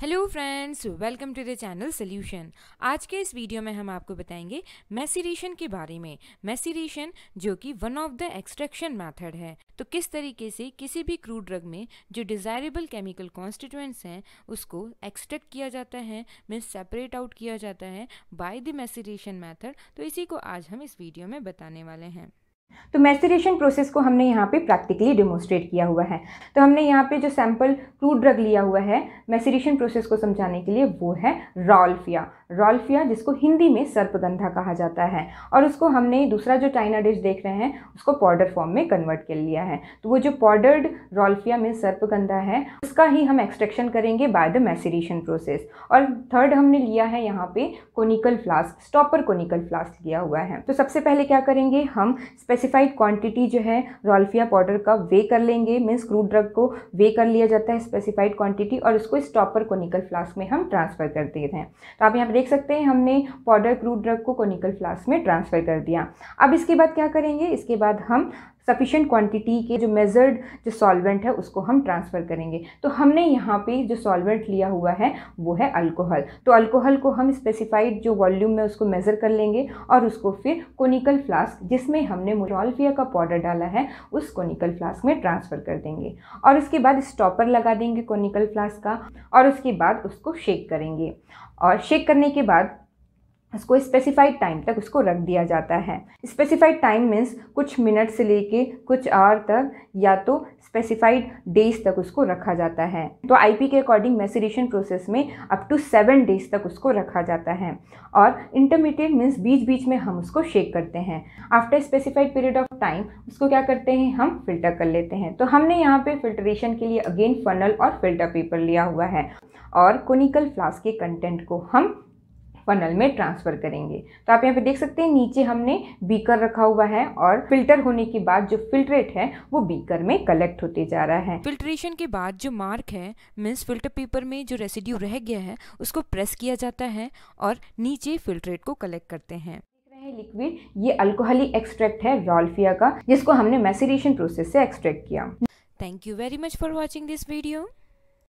Hello friends welcome to the channel solution आज के इस वीडियो में हम आपको बताएँगे मैसीरेशन के बारे में। मैसीरेशन जो कि one of the extraction method है। तो किस तरीके से किसी भी क्रूड ड्रग में जो डिज़ायरेबल केमिकल कॉन्स्टिट्यूएंट्स हैं, उसको एक्सट्रैक्ट किया जाता है मीन्स सेपरेट आउट किया जाता है बाय द मैसीरेशन मेथड तो इसी को आज हम इस वीडियो में बताने वाले हैं। तो मैसरेशन प्रोसेस को हमने यहाँ पे प्रैक्टिकली डेमोस्ट्रेट किया हुआ है। तो हमने यहाँ पे जो सैंपल क्रूड ड्रग लिया हुआ है मैसरेशन प्रोसेस को समझाने के लिए वो है रॉल्फिया रॉल्फिया, जिसको हिंदी में सर्पगंधा कहा जाता है। और उसको हमने दूसरा जो चाइना डिश देख रहे हैं, उसको पाउडर फॉर्म में कन्वर्ट कर लिया है। तो वो जो पाउडर्ड रॉल्फिया में सर्पगंधा है, उसका ही हम एक्सट्रैक्शन करेंगे बाय द मैसरेशन प्रोसेस और थर्ड हमने लिया है यहाँ पे conical flask stopper conical flask लिया हुआ है। तो सबसे पहले क्या करेंगे, हम स्पेसिफाइड क्वांटिटी जो है रॉल्फिया पाउडर का वे कर लेंगे। मीन्स क्रूड ड्रग को वे कर लिया जाता है स्पेसिफाइड क्वांटिटी और उसको स्टॉपर कोनिकल फ्लास्क में हम ट्रांसफ़र कर देते हैं। तो आप यहाँ देख सकते हैं, हमने पाउडर क्रूड ड्रग को कोनिकल फ्लास्क में ट्रांसफ़र कर दिया। अब इसके बाद क्या करेंगे? इसके बाद हम सफिशेंट क्वांटिटी के जो मेजर्ड जो सॉल्वेंट है, उसको हम ट्रांसफ़र करेंगे। तो हमने यहाँ पे जो सॉल्वेंट लिया हुआ है, वो है अल्कोहल तो अल्कोहल को हम स्पेसिफाइड जो वॉल्यूम में उसको मेज़र कर लेंगे और उसको फिर कोनिकल फ्लास्क जिसमें हमने मोरॉल्फिया का पाउडर डाला है, उस कोनिकल फ्लास्क में ट्रांसफ़र कर देंगे। और उसके बाद स्टॉपर लगा देंगे कोनिकल फ्लास्क का और उसके बाद उसको शेक करेंगे। और शेक करने के बाद उसको स्पेसिफाइड टाइम तक उसको रख दिया जाता है। स्पेसिफाइड टाइम मीन्स कुछ मिनट से लेके कुछ आवर तक या तो स्पेसिफाइड डेज़ तक उसको रखा जाता है। तो आईपी के अकॉर्डिंग मैसरेशन प्रोसेस में अप टू सेवन डेज़ तक उसको रखा जाता है। और इंटरमीडिएट मीन्स बीच बीच में हम उसको शेक करते हैं। After specified period of time उसको क्या करते हैं? हम फ़िल्टर कर लेते हैं। तो हमने यहाँ पे फिल्ट्रेशन के लिए अगेन फनल और फ़िल्टर पेपर लिया हुआ है। और कोनिकल फ्लास्क के कंटेंट को हम फनल में ट्रांसफ़र करेंगे। तो आप यहाँ पे देख सकते हैं नीचे हमने बीकर रखा हुआ है और फ़िल्टर होने के बाद जो फिल्ट्रेट है वो बीकर में कलेक्ट होते जा रहा है। फिल्ट्रेशन के बाद जो मार्क है मीन्स फ़िल्टर पेपर में जो रेसिड्यू रह गया है उसको प्रेस किया जाता है और नीचे फिल्ट्रेट को कलेक्ट करते हैं। लिक्विड ये अल्कोहली एक्सट्रैक्ट है रॉल्फिया का जिसको हमने मैसेरेशन प्रोसेस से एक्सट्रैक्ट किया। Thank you very much for watching this video